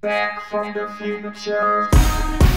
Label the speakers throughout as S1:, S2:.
S1: Back from the future.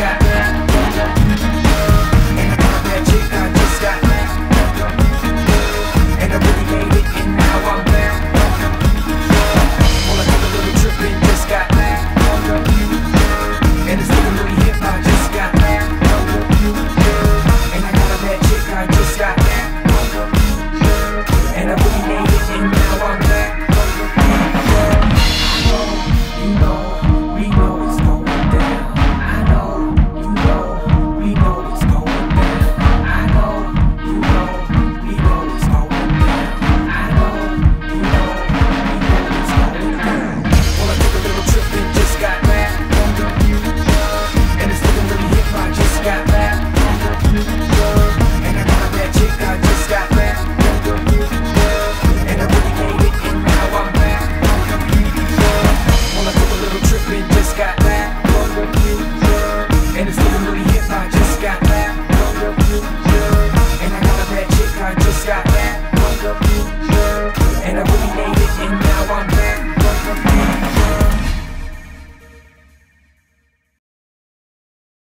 S2: I